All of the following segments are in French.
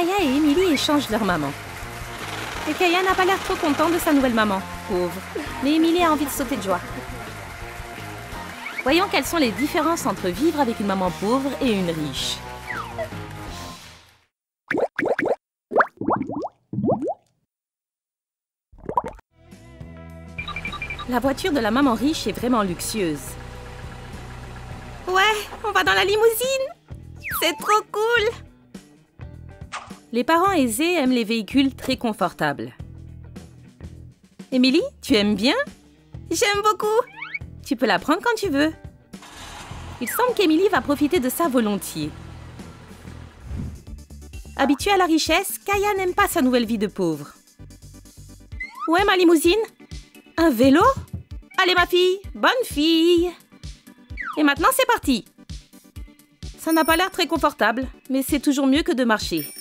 Kaya et Emily échangent leur maman. Et Kaya n'a pas l'air trop content de sa nouvelle maman, pauvre. Mais Emily a envie de sauter de joie. Voyons quelles sont les différences entre vivre avec une maman pauvre et une riche. La voiture de la maman riche est vraiment luxueuse. Ouais, on va dans la limousine C'est trop cool Les parents aisés aiment les véhicules très confortables. Émilie, tu aimes bien? J'aime beaucoup Tu peux la prendre quand tu veux. Il semble qu'Émilie va profiter de ça volontiers. Habituée à la richesse, Kaya n'aime pas sa nouvelle vie de pauvre. Ouais, ma limousine un vélo? Allez ma fille, bonne fille Et maintenant c'est parti Ça n'a pas l'air très confortable, mais c'est toujours mieux que de marcher.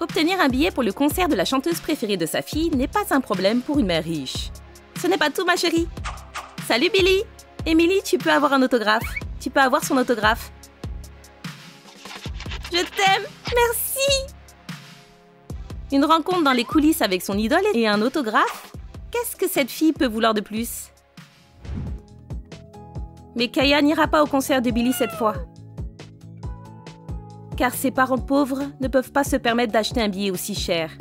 Obtenir un billet pour le concert de la chanteuse préférée de sa fille n'est pas un problème pour une mère riche. Ce n'est pas tout ma chérie Salut Billy Émilie, tu peux avoir un autographe. Tu peux avoir son autographe. Je t'aime Merci une rencontre dans les coulisses avec son idole et un autographe? Qu'est-ce que cette fille peut vouloir de plus? Mais Kaya n'ira pas au concert de Billy cette fois. Car ses parents pauvres ne peuvent pas se permettre d'acheter un billet aussi cher.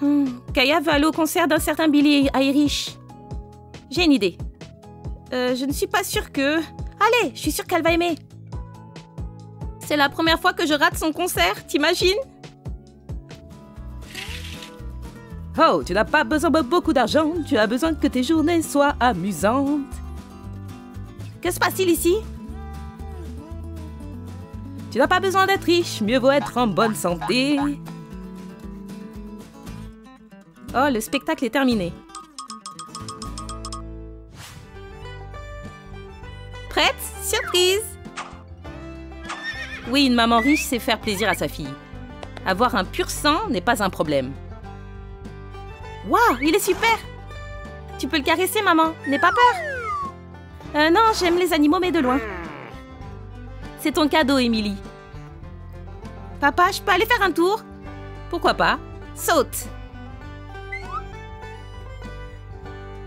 Hmm, Kaya veut aller au concert d'un certain Billy Irish. J'ai une idée. Euh, je ne suis pas sûre que... Allez, je suis sûre qu'elle va aimer. C'est la première fois que je rate son concert, t'imagines? Oh, tu n'as pas besoin de beaucoup d'argent, tu as besoin que tes journées soient amusantes. Que se passe-t-il ici? Tu n'as pas besoin d'être riche, mieux vaut être en bonne santé. Oh, le spectacle est terminé. Prête? Surprise Oui, une maman riche sait faire plaisir à sa fille. Avoir un pur sang n'est pas un problème. Waouh, il est super Tu peux le caresser, maman. N'aie pas peur. Euh, non, j'aime les animaux, mais de loin. C'est ton cadeau, Émilie. Papa, je peux aller faire un tour? Pourquoi pas? Saute!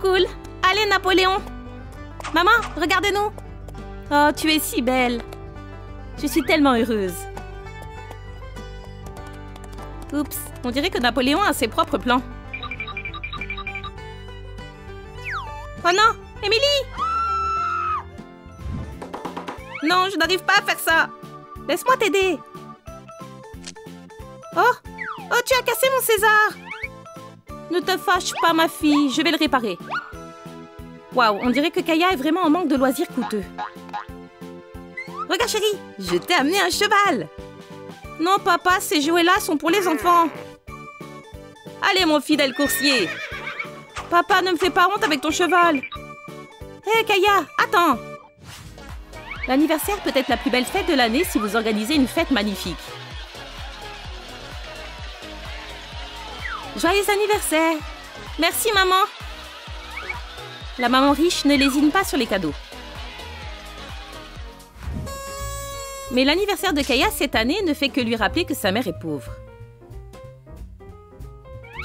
Cool. Allez, Napoléon! Maman, regardez-nous! Oh, tu es si belle! Je suis tellement heureuse. Oups, on dirait que Napoléon a ses propres plans. Oh non! Émilie! Non, je n'arrive pas à faire ça! Laisse-moi t'aider Oh Oh, tu as cassé mon César Ne te fâche pas, ma fille, je vais le réparer. Waouh, on dirait que Kaya est vraiment en manque de loisirs coûteux. Regarde, chérie, je t'ai amené un cheval Non, papa, ces jouets-là sont pour les enfants. Allez, mon fidèle coursier Papa, ne me fais pas honte avec ton cheval Hé, Kaya, attends L'anniversaire peut être la plus belle fête de l'année si vous organisez une fête magnifique. Joyeux anniversaire Merci, maman La maman riche ne lésine pas sur les cadeaux. Mais l'anniversaire de Kaya cette année ne fait que lui rappeler que sa mère est pauvre.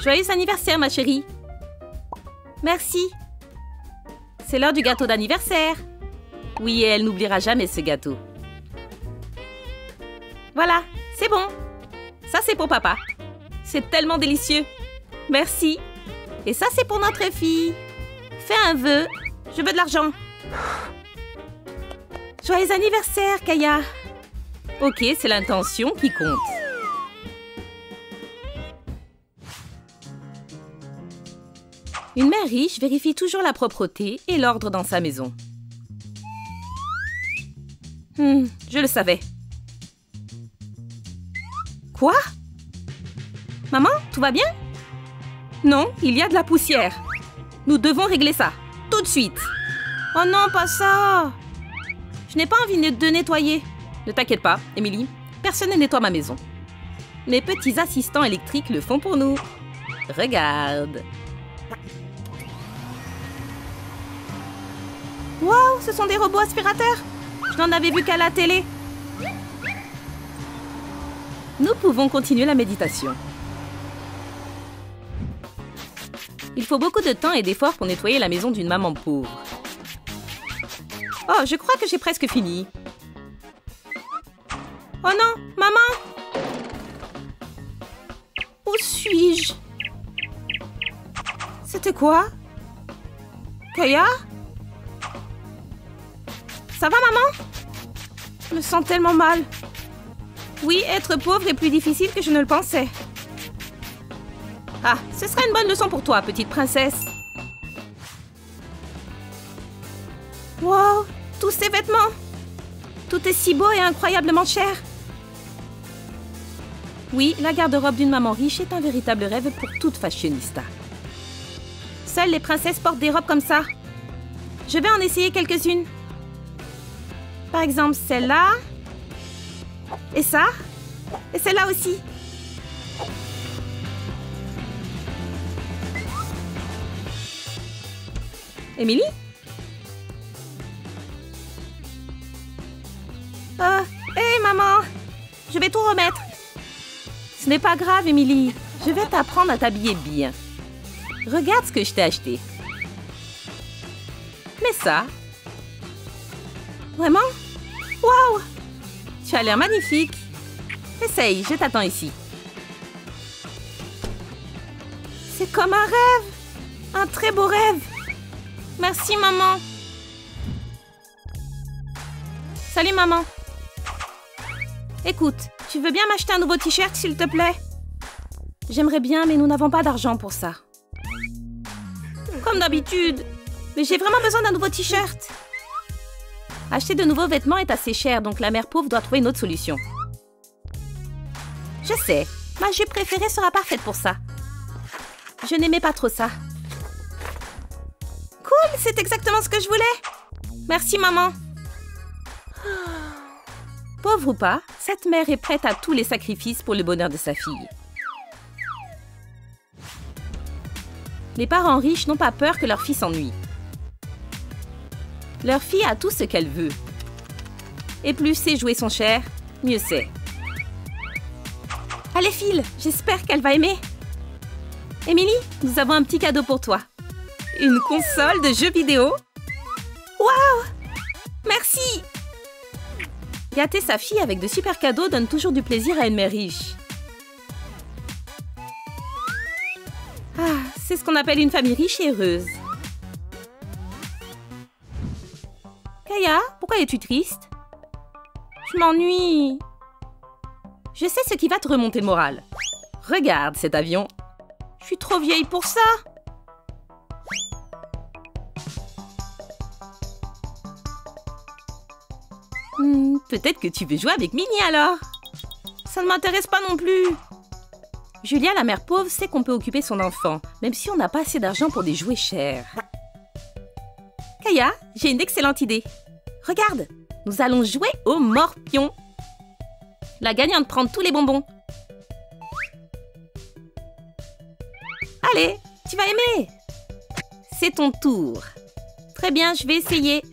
Joyeux anniversaire, ma chérie Merci. C'est l'heure du gâteau d'anniversaire. Oui, elle n'oubliera jamais ce gâteau. Voilà, c'est bon. Ça, c'est pour papa. C'est tellement délicieux. Merci. Et ça, c'est pour notre fille. Fais un vœu. Je veux de l'argent. Joyeux anniversaire, Kaya. Ok, c'est l'intention qui compte. Une mère riche vérifie toujours la propreté et l'ordre dans sa maison. Hmm, je le savais. Quoi? Maman, tout va bien? Non, il y a de la poussière. Nous devons régler ça, tout de suite. Oh non, pas ça Je n'ai pas envie de nettoyer. Ne t'inquiète pas, Émilie, personne ne nettoie ma maison. Mes petits assistants électriques le font pour nous. Regarde Waouh, ce sont des robots aspirateurs Je n'en avais vu qu'à la télé. Nous pouvons continuer la méditation. Il faut beaucoup de temps et d'efforts pour nettoyer la maison d'une maman pauvre. Oh, je crois que j'ai presque fini. Oh non, maman Où suis-je? C'était quoi? Kaya Ça va, maman? Je me sens tellement mal. Oui, être pauvre est plus difficile que je ne le pensais. Ah, ce sera une bonne leçon pour toi, petite princesse. Wow, tous ces vêtements Tout est si beau et incroyablement cher. Oui, la garde-robe d'une maman riche est un véritable rêve pour toute fashionista. Seules les princesses portent des robes comme ça. Je vais en essayer quelques-unes. Par exemple, celle-là. Et ça. Et celle-là aussi. Émilie Ah, hé maman Je vais tout remettre. Ce n'est pas grave, Émilie. Je vais t'apprendre à t'habiller bien. Regarde ce que je t'ai acheté. Mais ça... Vraiment? Waouh Tu as l'air magnifique. Essaye, je t'attends ici. C'est comme un rêve. Un très beau rêve. Merci, maman. Salut, maman. Écoute, tu veux bien m'acheter un nouveau t-shirt, s'il te plaît? J'aimerais bien, mais nous n'avons pas d'argent pour ça. Comme d'habitude. Mais j'ai vraiment besoin d'un nouveau t-shirt. Acheter de nouveaux vêtements est assez cher, donc la mère pauvre doit trouver une autre solution. Je sais, ma jupe préférée sera parfaite pour ça. Je n'aimais pas trop ça. Cool, c'est exactement ce que je voulais. Merci, maman. Pauvre ou pas, cette mère est prête à tous les sacrifices pour le bonheur de sa fille. Les parents riches n'ont pas peur que leur fille s'ennuie. Leur fille a tout ce qu'elle veut. Et plus ses jouets sont chers, mieux c'est. Allez, file, j'espère qu'elle va aimer. Émilie, nous avons un petit cadeau pour toi. Une console de jeux vidéo Waouh Merci Gâter sa fille avec de super cadeaux donne toujours du plaisir à une mère riche. Ah, c'est ce qu'on appelle une famille riche et heureuse. Kaya, pourquoi es-tu triste? Je m'ennuie. Je sais ce qui va te remonter le moral. Regarde cet avion. Je suis trop vieille pour ça. Peut-être que tu veux jouer avec Minnie alors Ça ne m'intéresse pas non plus. Julia, la mère pauvre, sait qu'on peut occuper son enfant, même si on n'a pas assez d'argent pour des jouets chers. Kaya, j'ai une excellente idée. Regarde, nous allons jouer au morpion. La gagnante prend tous les bonbons. Allez, tu vas aimer. C'est ton tour. Très bien, je vais essayer.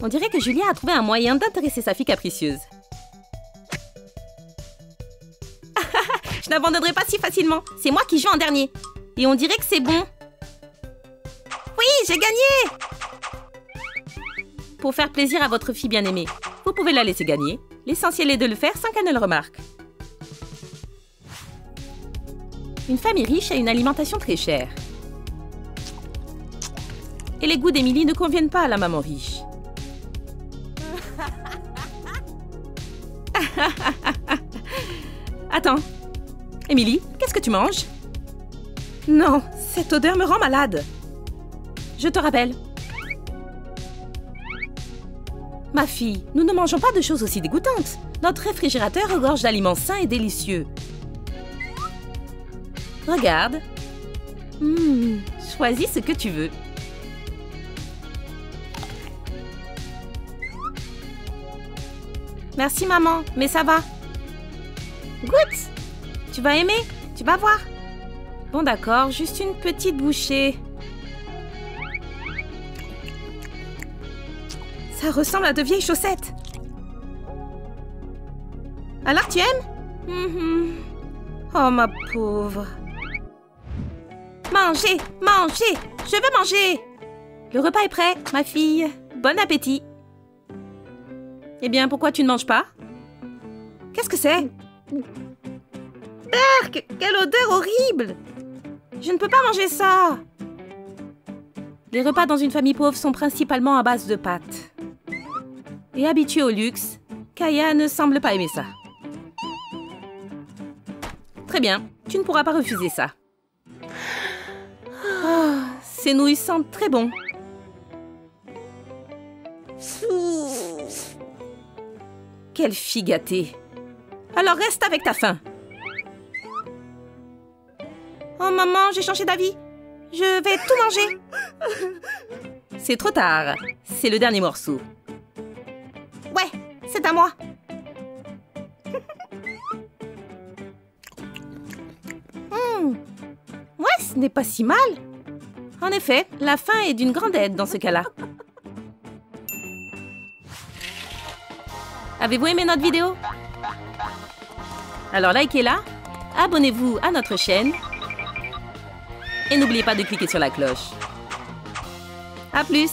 On dirait que Julia a trouvé un moyen d'intéresser sa fille capricieuse. je n'abandonnerai pas si facilement. C'est moi qui joue en dernier. Et on dirait que c'est bon. Oui, j'ai gagné Pour faire plaisir à votre fille bien-aimée, vous pouvez la laisser gagner. L'essentiel est de le faire sans qu'elle ne le remarque. Une famille riche a une alimentation très chère. Et les goûts d'Émilie ne conviennent pas à la maman riche. Attends. Émilie, qu'est-ce que tu manges? Non, cette odeur me rend malade. Je te rappelle. Ma fille, nous ne mangeons pas de choses aussi dégoûtantes. Notre réfrigérateur regorge d'aliments sains et délicieux. Regarde. Hum, choisis ce que tu veux. Merci maman, mais ça va. Goûte Tu vas aimer, tu vas voir. Bon d'accord, juste une petite bouchée. Ça ressemble à de vieilles chaussettes. Alors tu aimes? Mhm. Oh, ma pauvre. Mangez, mangez, je veux manger. Le repas est prêt, ma fille. Bon appétit. Eh bien, pourquoi tu ne manges pas? Qu'est-ce que c'est? Berk, quelle odeur horrible Je ne peux pas manger ça Les repas dans une famille pauvre sont principalement à base de pâtes. Et habituée au luxe, Kaya ne semble pas aimer ça. Très bien, tu ne pourras pas refuser ça. Oh, ces nouilles sentent très bon. Quelle fille gâtée Alors reste avec ta faim. Oh maman, j'ai changé d'avis. Je vais tout manger. C'est trop tard. C'est le dernier morceau. Ouais, c'est à moi. Hmm. Ouais, ce n'est pas si mal. En effet, la faim est d'une grande aide dans ce cas-là. Avez-vous aimé notre vidéo? Alors likez-la, abonnez-vous à notre chaîne. Et n'oubliez pas de cliquer sur la cloche. A plus